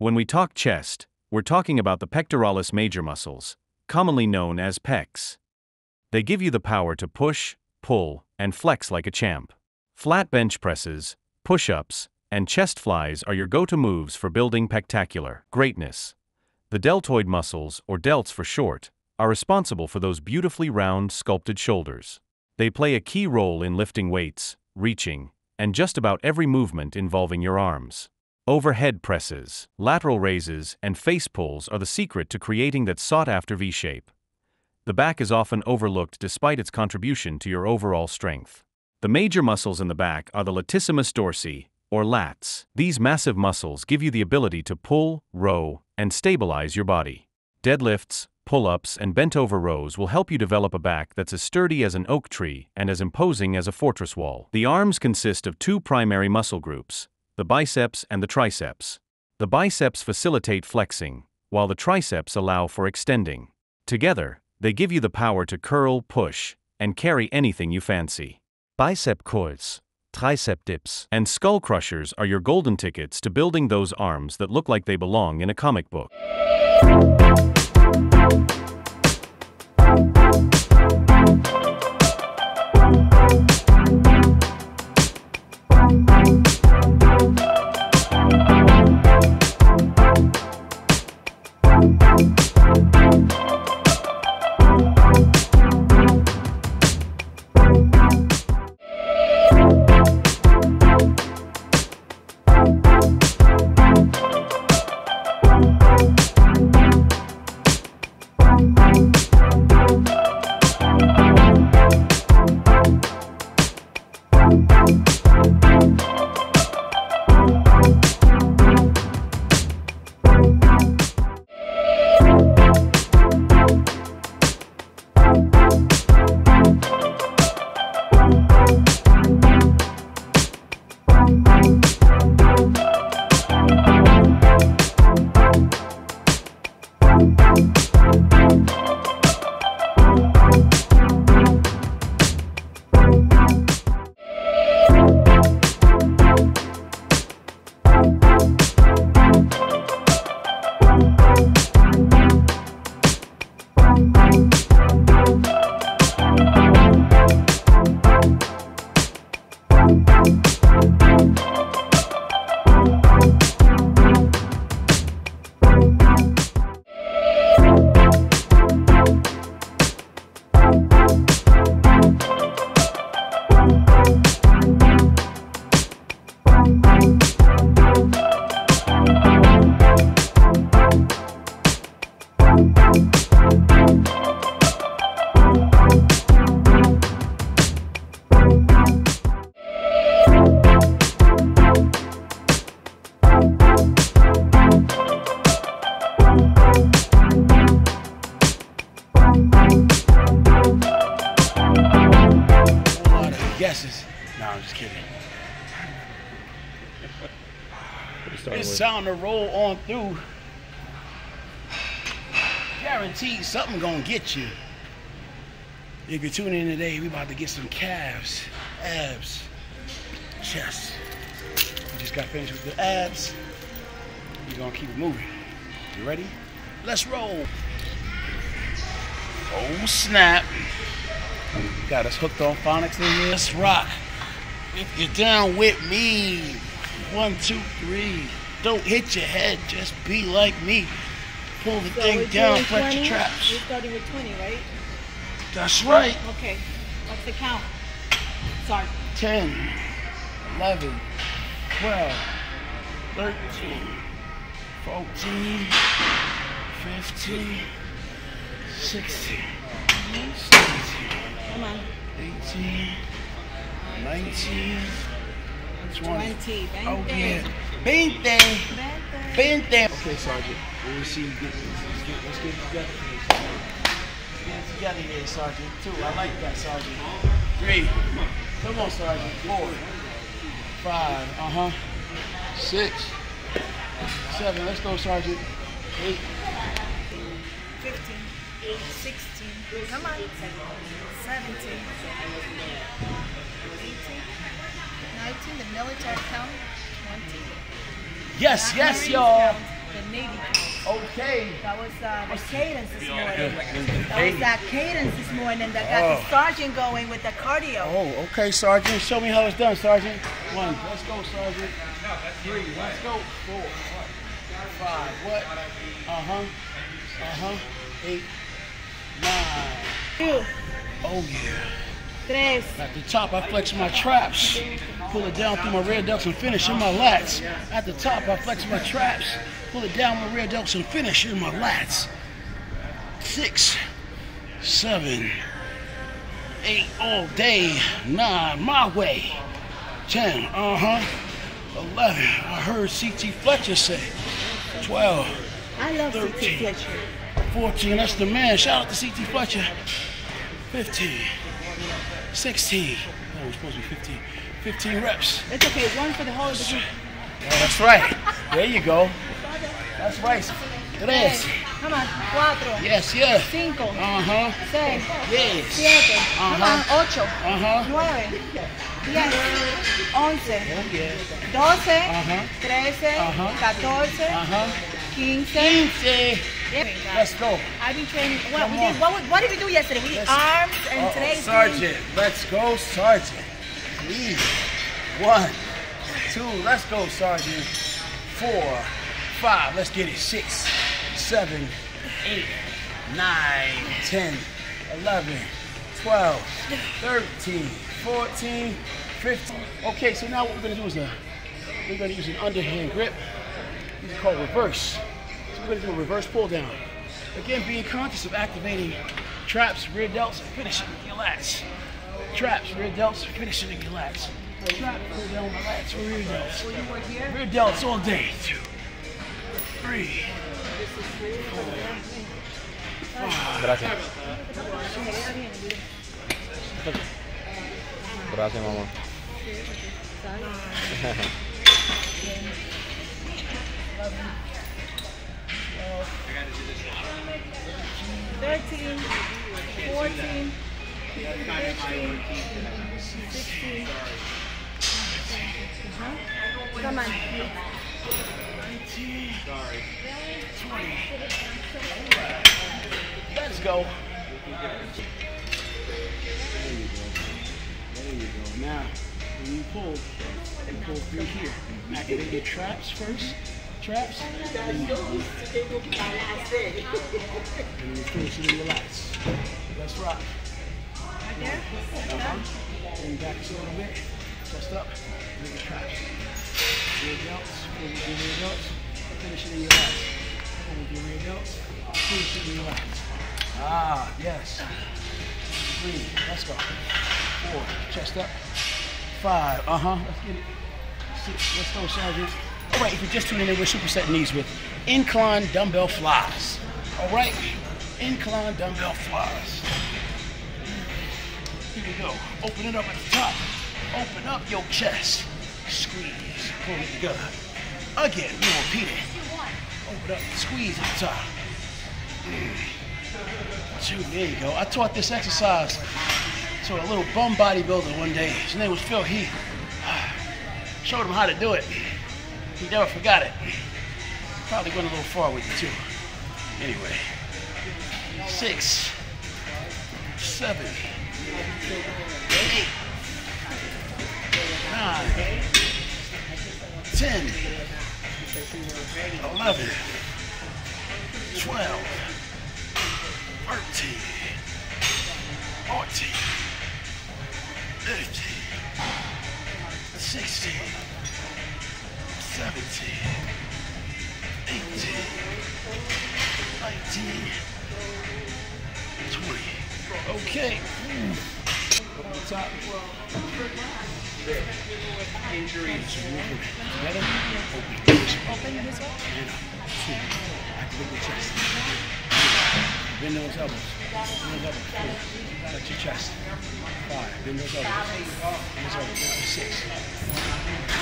When we talk chest, we're talking about the pectoralis major muscles, commonly known as pecs. They give you the power to push, pull, and flex like a champ. Flat bench presses, push ups, and chest flies are your go to moves for building pectacular greatness. The deltoid muscles, or delts for short, are responsible for those beautifully round, sculpted shoulders. They play a key role in lifting weights, reaching, and just about every movement involving your arms. Overhead presses, lateral raises, and face pulls are the secret to creating that sought after V shape. The back is often overlooked despite its contribution to your overall strength. The major muscles in the back are the latissimus dorsi, or lats. These massive muscles give you the ability to pull, row, and stabilize your body. Deadlifts, pull ups, and bent over rows will help you develop a back that's as sturdy as an oak tree and as imposing as a fortress wall. The arms consist of two primary muscle groups the biceps and the triceps. The biceps facilitate flexing, while the triceps allow for extending. Together, they give you the power to curl, push, and carry anything you fancy. Bicep curls, tricep dips, and skull crushers are your golden tickets to building those arms that look like they belong in a comic book. Time to roll on through. Guaranteed something gonna get you. If you're tuning in today, we about to get some calves, abs, chest. We just got finished with the abs. We're gonna keep it moving. You ready? Let's roll. Oh snap. Got us hooked on phonics in here. Let's rock. If you're down with me, one, two, three. Don't hit your head, just be like me. Pull the So thing down, flex 20? your traps. We're starting with 20, right? That's right. Okay. What's the count? Sorry. 10, 11, 12, 13, 14, 15, 16, 17, Come on. 18, 19, 20. 20. Oh, yeah. 20. Veinte. 20. Okay, Sergeant. Let me see you get this. Let's get, let's get it together. Let's get it together here, Sergeant. Two. I like that, Sergeant. Three. Come on, Sergeant. Four. Five. Uh huh. Six. Seven. Let's go, Sergeant. Eight. 15. 16. Come on. 17. 18. 19. The military count. 20. Yes, The yes, y'all. the Navy count. Okay. That was uh, the cadence this morning. That was cadence. that cadence this morning that got Oh. the sergeant going with the cardio. Oh, okay, Sergeant. Show me how it's done, Sergeant. One. Let's go, Sergeant. Three. Let's go. Four. Five. What? Uh huh. Uh huh. Eight. Nine. Two, Oh yeah. tres, At the top, I flex my traps. Pull it down through my rear delts and finish in my lats. At the top, I flex my traps. Pull it down my rear delts and finish in my lats. Six, seven, eight all day. Nine, my way. Ten, uh huh. Eleven, I heard CT Fletcher say. Twelve, I love CT Thirteen. Fletcher. 14, that's the man. Shout out to CT Fletcher. 15, 16. Oh, it's supposed to be 15. 15 reps. It's okay, one for the whole of the group. Oh, that's right. There you go. That's right. Tres. Come on, cuatro, Yes, yes. cinco, Uh huh. seis, Yes. siete, come on, Uh-huh. ocho, Uh huh. nueve, diez, once, Oh, yeah. doce, Uh-huh. trece, Uh-huh. catorce, Uh huh. quince. Quince. Yeah. Let's go. I've been training. What, Come we did, what, what did we do yesterday? We did Let's- arms and Uh-oh, today's Sergeant. Let's go, Sergeant. One. Two. Let's go, Sergeant. Four. Five. Let's get it. Six. Seven. Eight. Nine. Ten. Eleven. Twelve. Thirteen. Fourteen. Fifteen. Okay, so now what we're gonna do is uh, we're gonna use an underhand grip. This is called reverse. So we're gonna do a reverse pull down. Again, being conscious of activating traps, rear delts, and finishing with your lats. Traps, rear delts, finishing in your lats. Trap, pull down my lats, rear delts. Rear delts all day. Two, three, Gracias. Gracias, mamá. Thirteen, fourteen, Uh-huh. Come on. 20. Let's go. There you go. There you go. Now, when you pull, you pull through here. Activate your traps first. Traps. And you, finish it in your lats. Let's rock. Right back a little bit. Chest up. Your traps. Rear delts. Your delts. In your your delts. In your. Ah, yes. Three. Let's go. Four. Chest up. Five. Uh-huh. Let's get it. Six. Let's go, Sergeant. All right, if you're just tuning in, we're supersetting these with incline dumbbell flies. All right? Incline dumbbell flies. Here we go. Open it up at the top. Open up your chest. Squeeze. Pull it together. Again, we repeat it. Open up. Squeeze at the top. Mm. Two. There you go. I taught this exercise to a little bum bodybuilder one day. His name was Phil Heath. Showed him how to do it. He never forgot it. Probably went a little far with you too. Anyway. Six. Seven. Ten. Eleven. Twelve. Thirteen. Fourteen. Fifteen. Sixteen. Seventeen. Eighteen. Nineteen. Twenty. Okay. Up. Injuries. Together. Open. This up. Chest. Bend those elbows. Bend those elbows. Touch your chest. Five. Bend those elbows. Elbows. Six.